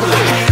Ooh.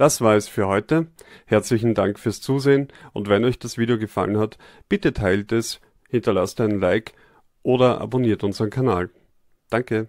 Das war es für heute. Herzlichen Dank fürs Zusehen und wenn euch das Video gefallen hat, bitte teilt es, hinterlasst einen Like oder abonniert unseren Kanal. Danke.